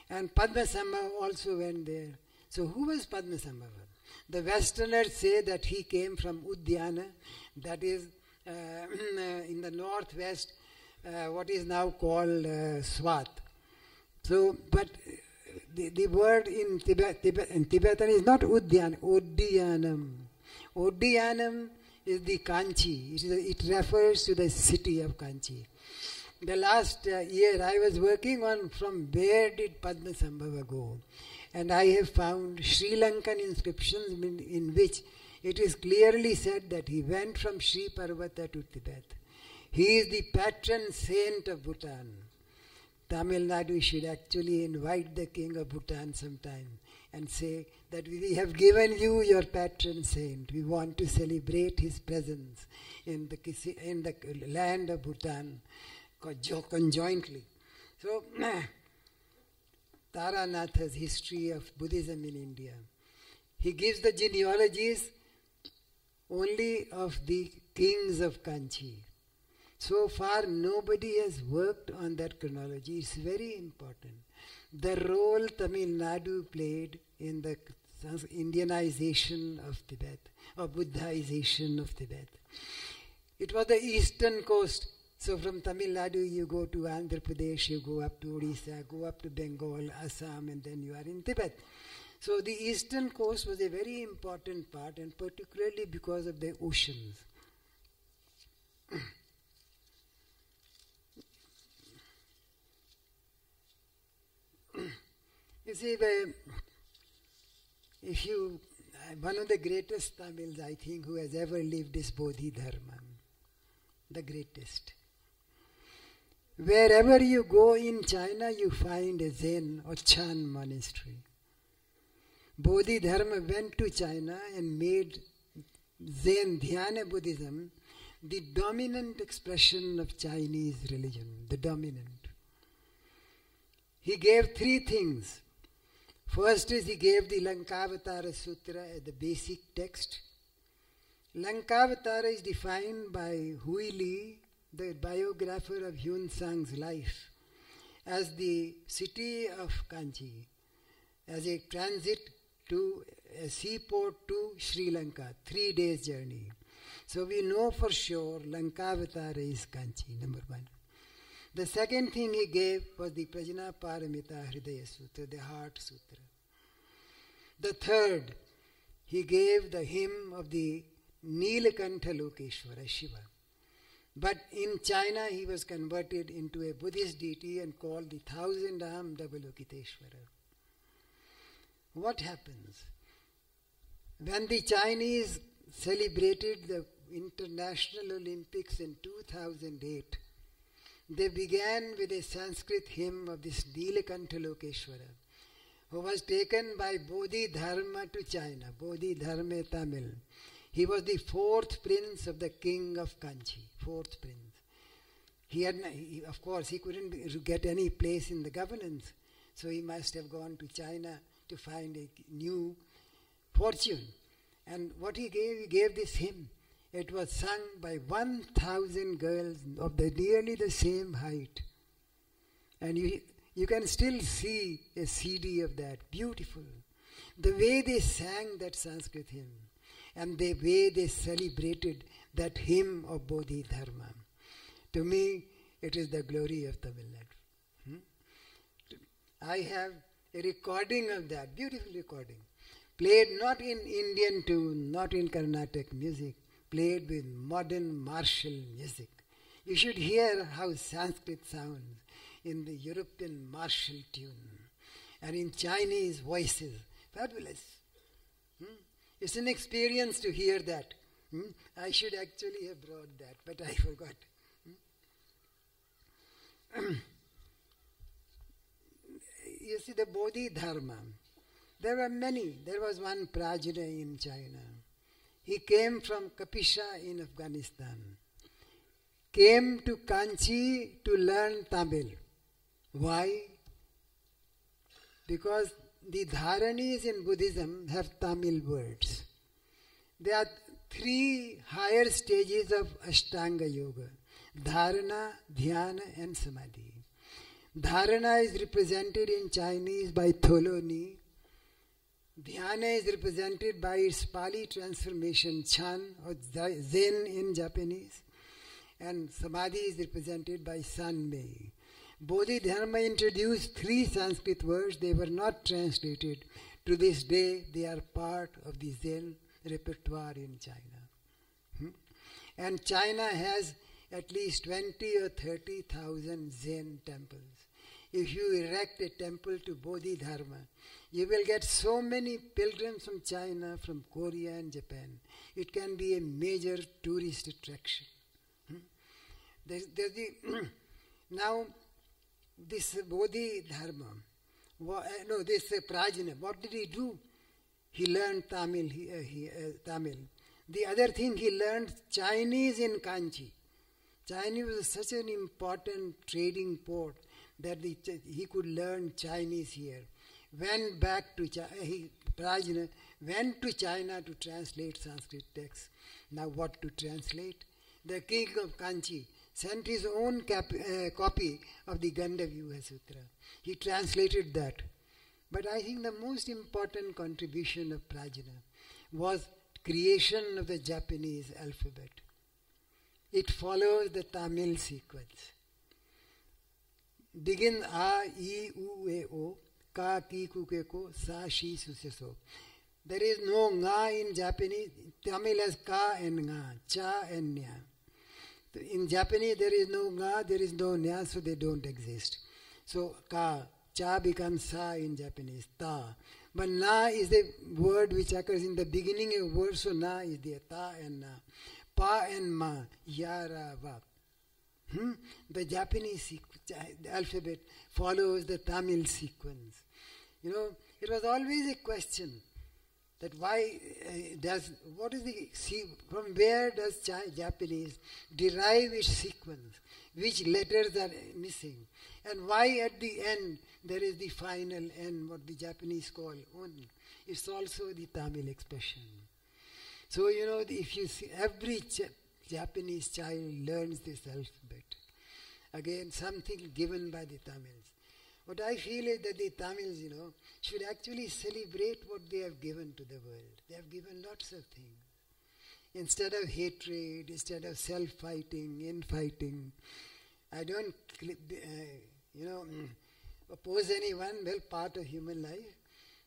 And Padmasambhava also went there. So who was Padmasambhava? The Westerners say that he came from Udhyana, that is uh, in the northwest, uh, what is now called uh, Swat. So, but the, the word in, Tibet, Tibet, in Tibetan is not Udyan, Udyanam. Udyanam is the Kanchi. It, is it refers to the city of Kanchi. The last uh, year I was working on from where did Padmasambhava go. And I have found Sri Lankan inscriptions in, in which it is clearly said that he went from Sri Parvata to Tibet. He is the patron saint of Bhutan. Tamil Nadu should actually invite the king of Bhutan sometime and say that we have given you your patron saint. We want to celebrate his presence in the, in the land of Bhutan conjointly. So, Taranatha's history of Buddhism in India. He gives the genealogies only of the kings of Kanchi. So far, nobody has worked on that chronology. It's very important. The role Tamil Nadu played in the Indianization of Tibet, or Buddhization of Tibet. It was the eastern coast. So from Tamil Nadu, you go to Andhra Pradesh, you go up to Odisha, go up to Bengal, Assam, and then you are in Tibet. So the eastern coast was a very important part, and particularly because of the oceans. See, if you, one of the greatest Tamils, I think, who has ever lived is Bodhidharma, the greatest. Wherever you go in China, you find a Zen or Chan monastery. Bodhidharma went to China and made Zen Dhyana Buddhism the dominant expression of Chinese religion, the dominant. He gave three things. First is he gave the Lankavatara Sutra the basic text. Lankavatara is defined by Hui Li, the biographer of Xuanzang's life, as the city of Kanchi, as a transit to a seaport to Sri Lanka, three days journey. So we know for sure Lankavatara is Kanchi, number one. The second thing he gave was the Prajna Paramita Hridaya Sutra, the Heart Sutra. The third, he gave the hymn of the Nilakantha Lokeshwara, Shiva. But in China, he was converted into a Buddhist deity and called the Thousand Armed Avalokiteshvara. What happens? When the Chinese celebrated the International Olympics in 2008, they began with a Sanskrit hymn of this Nilakantha Lokeshwara, who was taken by Bodhidharma to China, Bodhidharma Tamil. He was the fourth prince of the king of Kanchi, fourth prince. He had, he, of course, he couldn't get any place in the governance, so he must have gone to China to find a new fortune. And what he gave, he gave this hymn. It was sung by 1,000 girls of the nearly the same height. And you, you can still see a CD of that. Beautiful. The way they sang that Sanskrit hymn and the way they celebrated that hymn of Bodhi Dharma. To me, it is the glory of Tamil Nadu. Hmm? I have a recording of that, beautiful recording, played not in Indian tune, not in Carnatic music, played with modern martial music. You should hear how Sanskrit sounds in the European martial tune and in Chinese voices. Fabulous. Hmm? It's an experience to hear that. Hmm? I should actually have brought that, but I forgot. Hmm? you see, the Bodhi Dharma, there were many. There was one Prajna in China. He came from Kapisha in Afghanistan. Came to Kanchi to learn Tamil. Why? Because the dharanis in Buddhism have Tamil words. There are three higher stages of Ashtanga Yoga dharana, dhyana, and samadhi. Dharana is represented in Chinese by Tholoni. Dhyana is represented by its Pali transformation Chan or Zen in Japanese. And Samadhi is represented by Sanmei. Bodhidharma introduced three Sanskrit words. They were not translated. To this day, they are part of the Zen repertoire in China. Hmm? And China has at least 20 or 30,000 Zen temples if you erect a temple to Bodhidharma, you will get so many pilgrims from China, from Korea, and Japan. It can be a major tourist attraction. Hmm? There's, there's the now, this Bodhidharma uh, no, this uh, Prajna, what did he do? He learned Tamil. He, uh, he, uh, Tamil. The other thing, he learned Chinese in Kanchi. Chinese was such an important trading port that the, he could learn Chinese here. Went back to China, he, Prajna went to China to translate Sanskrit texts. Now, what to translate? The king of Kanchi sent his own cap, uh, copy of the Gandavyuha Sutra. He translated that. But I think the most important contribution of Prajna was creation of the Japanese alphabet. It follows the Tamil sequence. A, I, U, E, O, Ka, Ki, Ku, Ke, Ko, Sa, Shi, Su, Se, So. There is no Nga in Japanese. Tamil has Ka and Nga, Cha and Nya. In Japanese, there is no Nga, there is no Nya, so they don't exist. So, Ka, Cha becomes Sa in Japanese, Ta. But Na is the word which occurs in the beginning of a word, so Na is there, Ta and Na. Pa and Ma, Yara, Va. Hmm? The Japanese sequ- the alphabet follows the Tamil sequence. You know, it was always a question that why uh, does what is the see from where does Japanese derive its sequence? Which letters are missing, and why at the end there is the final N, what the Japanese call on? It's also the Tamil expression. So you know, if you see every Japanese child learns this alphabet. Again, something given by the Tamils. What I feel is that the Tamils, you know, should actually celebrate what they have given to the world. They have given lots of things. Instead of hatred, instead of self-fighting, infighting, I don't, uh, you know, mm, oppose anyone. Well, part of human life.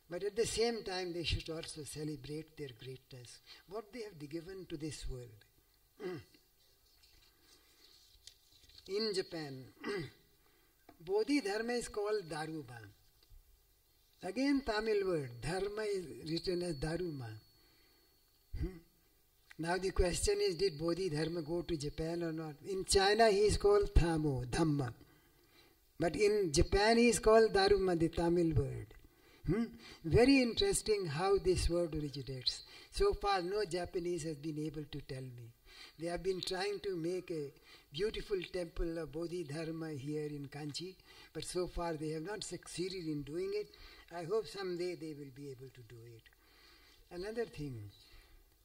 But at the same time, they should also celebrate their greatness, what they have given to this world. In Japan, Bodhi Dharma is called Daruma. Again, Tamil word. Dharma is written as Daruma. Hmm. Now the question is, did Bodhi Dharma go to Japan or not? In China, he is called Thamo, Dhamma. But in Japan, he is called Daruma, the Tamil word. Hmm? Very interesting how this word originates. So far, no Japanese has been able to tell me. They have been trying to make a beautiful temple of Bodhidharma here in Kanchi, but so far they have not succeeded in doing it. I hope someday they will be able to do it. Another thing,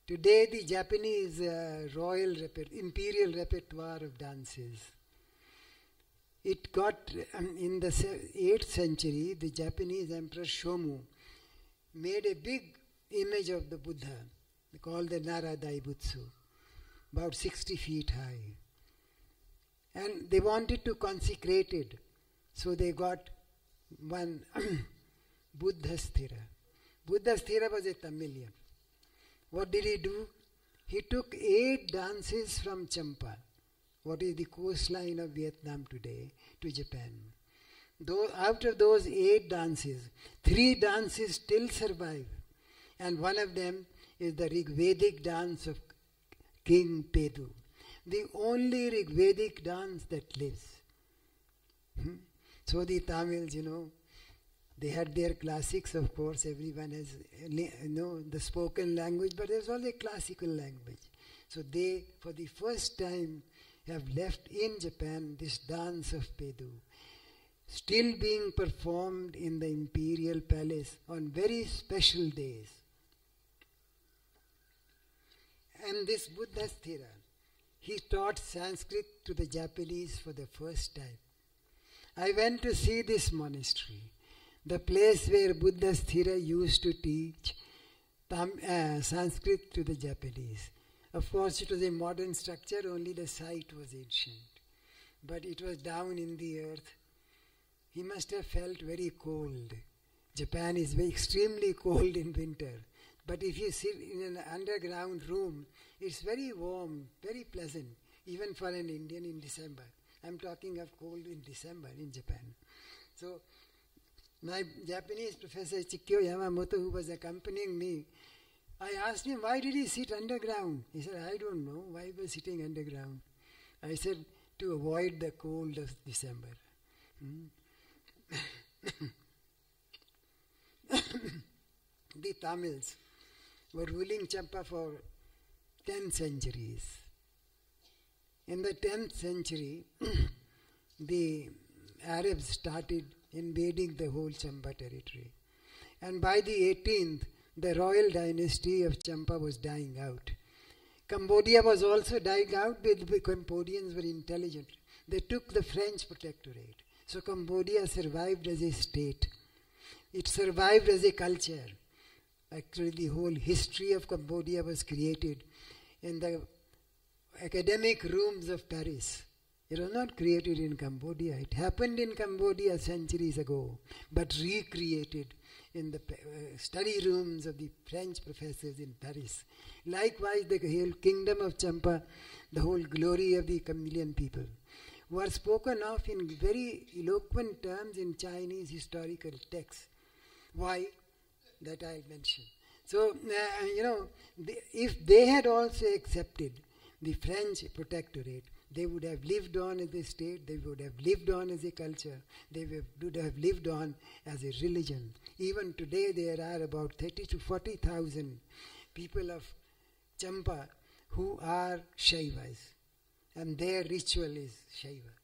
today the Japanese uh, royal reper- imperial repertoire of dances. It got um, in the 8th century, the Japanese Emperor Shomu made a big image of the Buddha called the Nara Daibutsu, about 60 feet high. And they wanted to consecrate it, so they got one Buddhasthira. Buddhasthira was a Tamilian. What did he do? He took eight dances from Champa what is the coastline of Vietnam today, to Japan. Though out of those eight dances, three dances still survive, and one of them is the Rigvedic dance of King Pedu, the only Rigvedic dance that lives. Hmm? So the Tamils, you know, they had their classics, of course, everyone has you know, the spoken language, but there's also a classical language. So they, for the first time, have left in Japan this dance of Pedu, still being performed in the imperial palace on very special days. And this Buddhasthira, he taught Sanskrit to the Japanese for the first time. I went to see this monastery, the place where Buddhasthira used to teach Tam, uh, Sanskrit to the Japanese. Of course, it was a modern structure, only the site was ancient. But it was down in the earth. He must have felt very cold. Japan is extremely cold in winter. But if you sit in an underground room, it's very warm, very pleasant, even for an Indian in December. I'm talking of cold in December in Japan. So, my Japanese professor Chikyo Yamamoto, who was accompanying me, I asked him, why did he sit underground? He said, I don't know why he was sitting underground. I said, to avoid the cold of December. Hmm? Tamils were ruling Champa for 10 centuries. In the 10th century, the Arabs started invading the whole Champa territory. And by the 18th, the royal dynasty of Champa was dying out. Cambodia was also dying out, but the Cambodians were intelligent. They took the French protectorate. So Cambodia survived as a state. It survived as a culture. Actually, the whole history of Cambodia was created in the academic rooms of Paris. It was not created in Cambodia. It happened in Cambodia centuries ago, but recreated in the uh, study rooms of the French professors in Paris. Likewise, the whole kingdom of Champa, the whole glory of the chameleon people, were spoken of in very eloquent terms in Chinese historical texts. Why? That I mentioned. So, uh, you know, the, if they had also accepted the French protectorate, they would have lived on as a state, they would have lived on as a culture, they would have lived on as a religion. Even today, there are about 30 to 40,000 people of Champa who are Shaivas, and their ritual is Shaiva.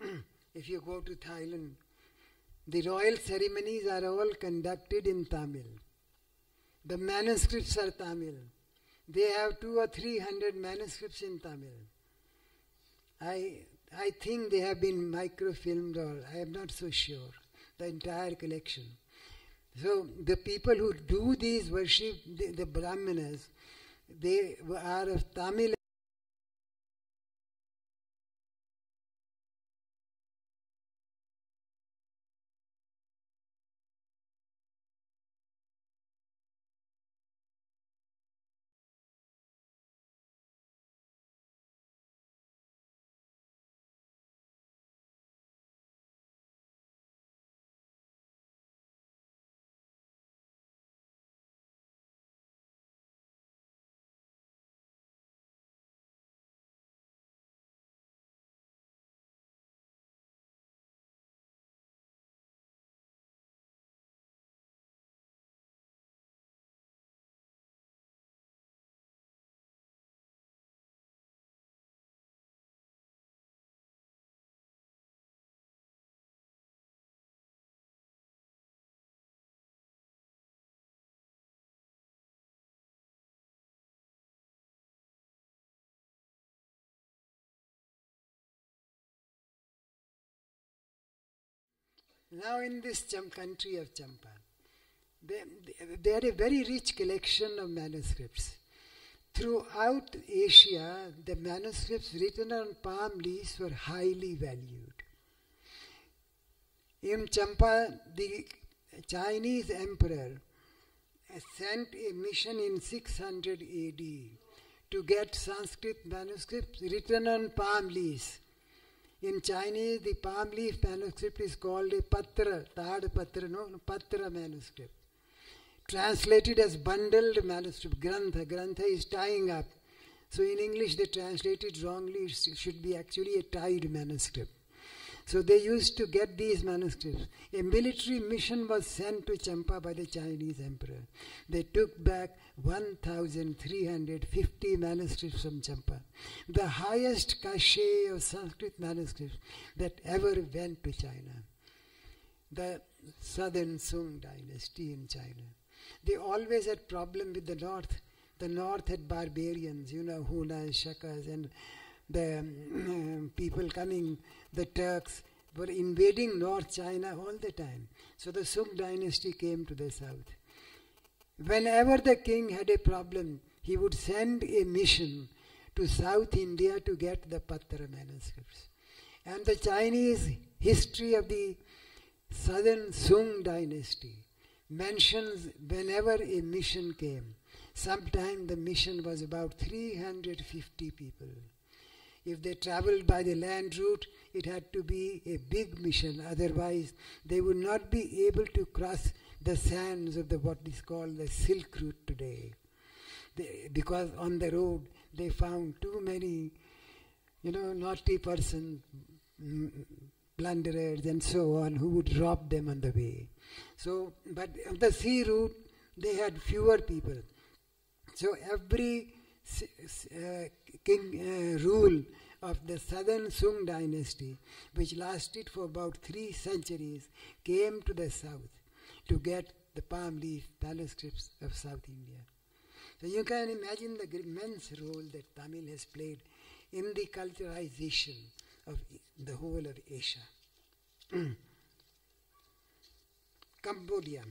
if you go to Thailand, the royal ceremonies are all conducted in Tamil. The manuscripts are Tamil. They have two or three hundred manuscripts in Tamil. I, I think they have been microfilmed, or I am not so sure, the entire collection. So the people who do these worship, the, the Brahmanas, they are of Tamil Now, in this country of Champa, they, they had a very rich collection of manuscripts. Throughout Asia, the manuscripts written on palm leaves were highly valued. In Champa, the Chinese emperor sent a mission in 600 AD to get Sanskrit manuscripts written on palm leaves in Chinese, the palm leaf manuscript is called a patra, tad patra, no, patra manuscript. Translated as bundled manuscript, grantha. Grantha is tying up. So in English they translate it wrongly. It should be actually a tied manuscript. So they used to get these manuscripts. A military mission was sent to Champa by the Chinese emperor. They took back 1,350 manuscripts from Champa, the highest cachet of Sanskrit manuscripts that ever went to China. The southern Sung dynasty in China. They always had problem with the north. The north had barbarians, you know, Hunas, Shakas, and the um, people coming, the Turks, were invading North China all the time. So the Sung dynasty came to the south. Whenever the king had a problem, he would send a mission to South India to get the Patra manuscripts. And the Chinese history of the southern Sung dynasty mentions whenever a mission came, sometime the mission was about 350 people. If they traveled by the land route, it had to be a big mission, otherwise, they would not be able to cross the sands of the what is called the Silk Route today. They, because on the road they found too many, you know, naughty persons, plunderers, and so on, who would rob them on the way. So, but on the sea route, they had fewer people. So every uh, king uh, rule of the southern Sung dynasty, which lasted for about three centuries, came to the south to get the palm leaf manuscripts of South India. So you can imagine the immense role that Tamil has played in the culturalization of the whole of Asia. Cambodia.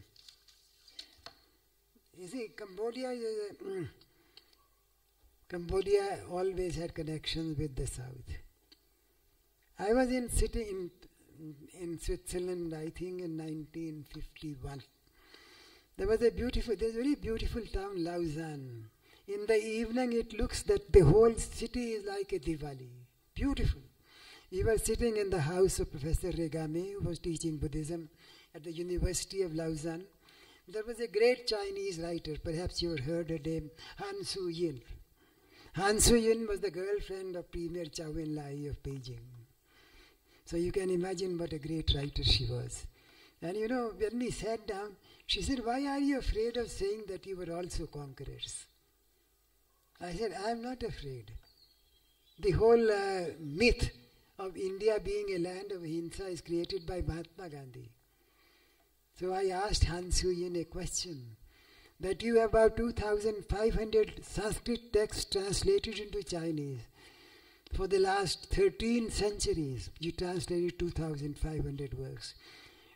You see, Cambodia is a, Cambodia always had connections with the south. I was in city in in Switzerland, I think in 1951. There was a beautiful, there's a very beautiful town, Lausanne. In the evening, it looks that the whole city is like a Diwali. Beautiful. We were sitting in the house of Professor Regamey, who was teaching Buddhism at the University of Lausanne. There was a great Chinese writer, perhaps you have heard her name, Han Su Yin. Han Su Yin was the girlfriend of Premier Chou En-lai of Beijing. So you can imagine what a great writer she was. And you know, when we sat down, she said, Why are you afraid of saying that you were also conquerors? I said, I am not afraid. The whole uh, myth of India being a land of Hinsa is created by Mahatma Gandhi. So I asked Han Su-yin a question that you have about 2,500 Sanskrit texts translated into Chinese. For the last 13 centuries, you translated 2,500 works.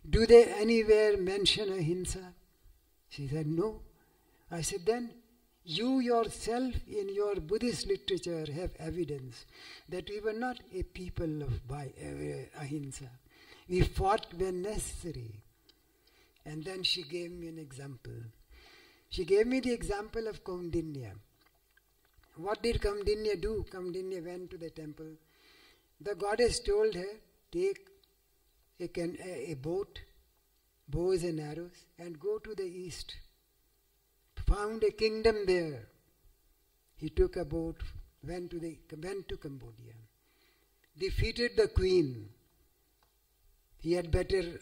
Do they anywhere mention ahimsa? She said, No. I said, Then you yourself in your Buddhist literature have evidence that we were not a people of by, uh, ahimsa. We fought when necessary. And then she gave me an example. She gave me the example of Kaundinya. What did Kaundinya do? Kaundinya went to the temple. The goddess told her, Take a, can, a, a boat, bows and arrows, and go to the east. Found a kingdom there. He took a boat, went to, the, went to Cambodia, defeated the queen. He had better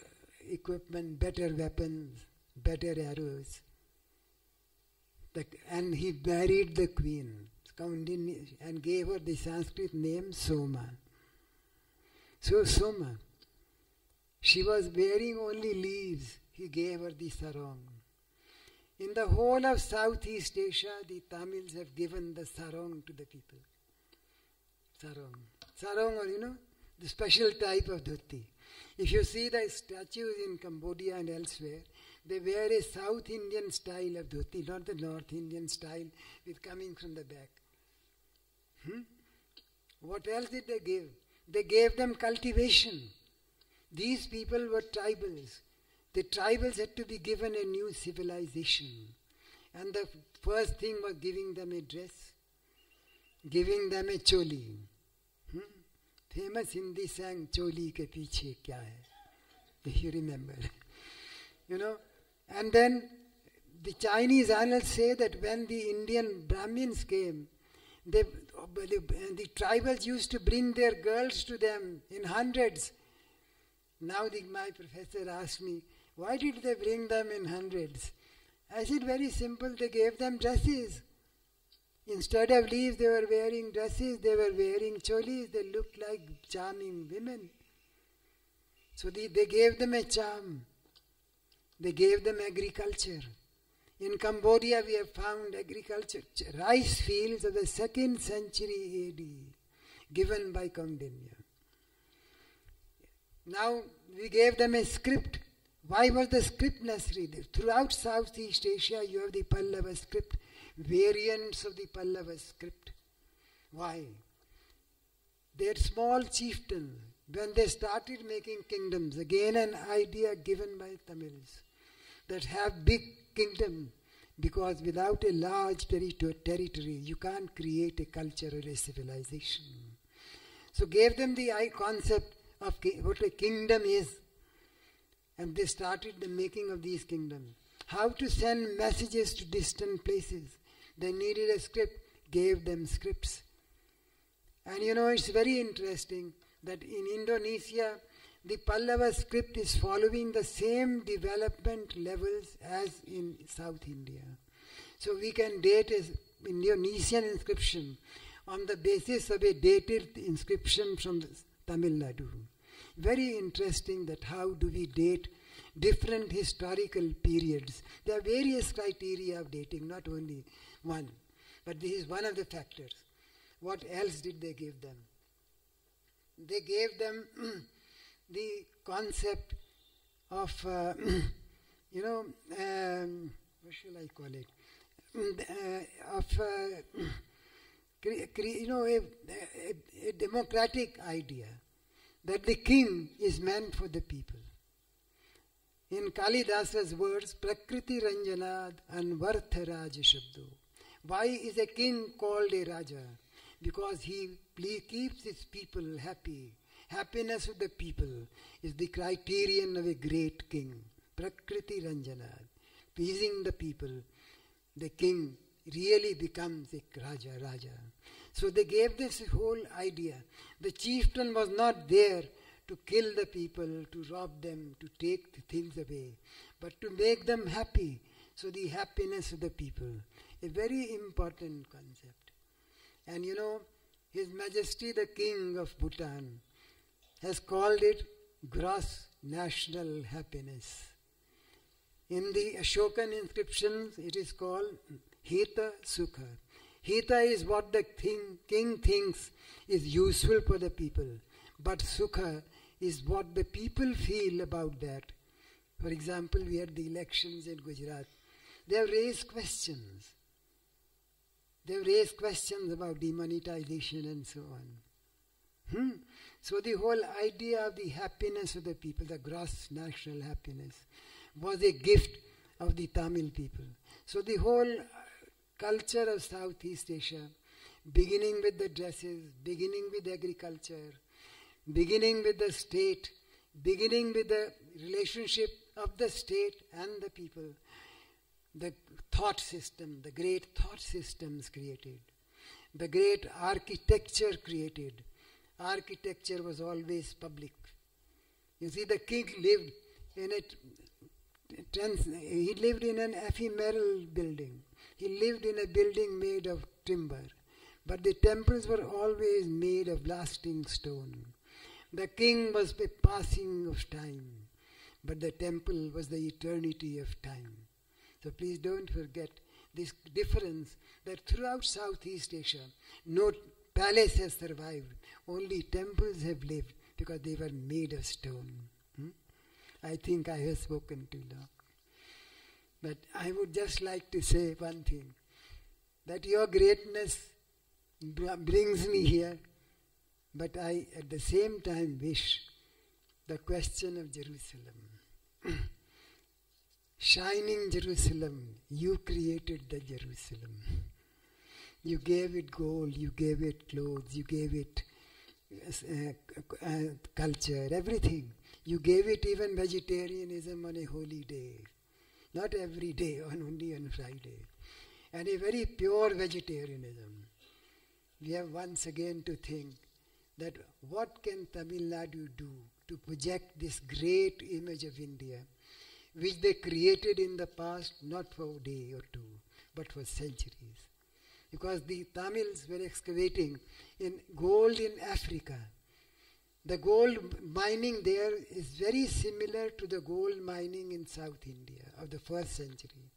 equipment, better weapons, better arrows. And he married the queen and gave her the Sanskrit name Soma. So Soma, she was wearing only leaves. He gave her the sarong. In the whole of Southeast Asia, the Tamils have given the sarong to the people. Sarong. Sarong, or you know, the special type of dhoti. If you see the statues in Cambodia and elsewhere, they wear a South Indian style of dhoti, not the North Indian style with coming from the back. Hmm? What else did they give? They gave them cultivation. These people were tribals. The tribals had to be given a new civilization. And the first thing was giving them a dress, giving them a choli. Hmm? Famous Hindi sang Choli ke piche kya hai? If you remember. you know, and then the Chinese annals say that when the Indian Brahmins came, they, the, the tribals used to bring their girls to them in hundreds. Now the, my professor asked me, why did they bring them in hundreds? I said, very simple, they gave them dresses. Instead of leaves, they were wearing dresses, they were wearing cholis, they looked like charming women. So they, they gave them a charm. They gave them agriculture. In Cambodia, we have found agriculture, rice fields of the second century AD, given by Kaundinya. Now, we gave them a script. Why was the script necessary? Throughout Southeast Asia, you have the Pallava script, variants of the Pallava script. Why? Their small chieftains, when they started making kingdoms, again an idea given by Tamils, that have big kingdom because without a large territory you can't create a culture or a civilization. So gave them the eye concept of what a kingdom is and they started the making of these kingdoms. How to send messages to distant places. They needed a script, gave them scripts. And you know, it's very interesting that in Indonesia, the Pallava script is following the same development levels as in South India. So we can date a Indonesian inscription on the basis of a dated inscription from Tamil Nadu. Very interesting that how do we date different historical periods. There are various criteria of dating, not only one. But this is one of the factors. What else did they give them? They gave them the concept of, uh, you know, um, what shall I call it? Uh, of, uh, you know, a, a, a democratic idea that the king is meant for the people. In Kalidasa's words, Prakriti Ranjanad and Vartha Raja Shabdo. Why is a king called a Raja? Because he keeps his people happy. Happiness of the people is the criterion of a great king. Prakriti Ranjanad. Pleasing the people. The king really becomes a Raja, Raja. So they gave this whole idea. The chieftain was not there to kill the people, to rob them, to take the things away, but to make them happy. So the happiness of the people, a very important concept. And you know, His Majesty the King of Bhutan has called it gross national happiness. In the Ashokan inscriptions, it is called Hita Sukha. Hita is what the king, king thinks is useful for the people, but Sukha is what the people feel about that. For example, we had the elections in Gujarat. They have raised questions. They have raised questions about demonetization and so on. Hmm? So the whole idea of the happiness of the people, the gross national happiness, was a gift of the Tamil people. So the whole uh, culture of Southeast Asia, beginning with the dresses, beginning with agriculture, beginning with the state, beginning with the relationship of the state and the people, the thought system, the great thought systems created, the great architecture created. Architecture was always public. You see, the king lived in it. He lived in an ephemeral building. He lived in a building made of timber. But the temples were always made of lasting stone. The king was the passing of time, but the temple was the eternity of time. So please don't forget this difference that throughout Southeast Asia, no palace has survived, only temples have lived because they were made of stone. Hmm? I think I have spoken too long. But I would just like to say one thing that your greatness brings me here but I at the same time wish the question of Jerusalem. Shining Jerusalem, you created the Jerusalem. You gave it gold, you gave it clothes, you gave it Uh, uh, culture, everything. You gave it even vegetarianism on a holy day. Not every day, on only on Friday. And a very pure vegetarianism. We have once again to think that what can Tamil Nadu do to project this great image of India, which they created in the past not for a day or two, but for centuries. Because the Tamils were excavating in gold in Africa. The gold mining there is very similar to the gold mining in South India of the first century.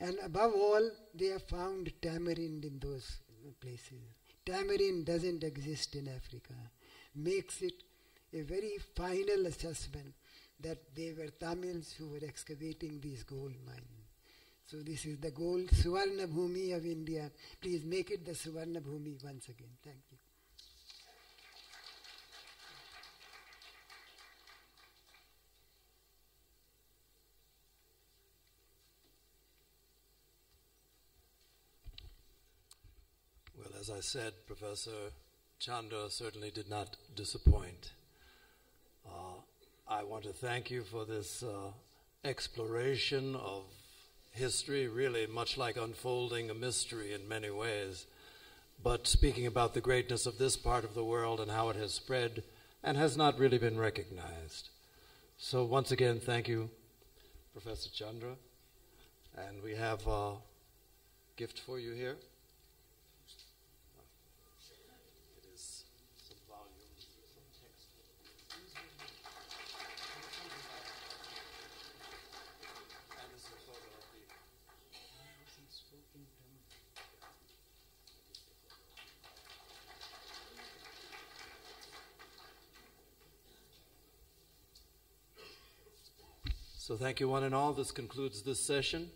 And above all, they have found tamarind in those places tamarind doesn't exist in Africa, makes it a very final assessment that they were Tamils who were excavating these gold mines. So this is the gold Suvarna Bhumi of India. Please make it the Suvarna Bhumi once again. Thank you. Well, as I said, Professor Chandra certainly did not disappoint. Uh, I want to thank you for this uh, exploration of history, really much like unfolding a mystery in many ways, but speaking about the greatness of this part of the world and how it has spread and has not really been recognized. So, once again, thank you, Professor Chandra. And we have a gift for you here. It is some volumes, some text. And this is a photo of the So thank you, one and all. This concludes this session.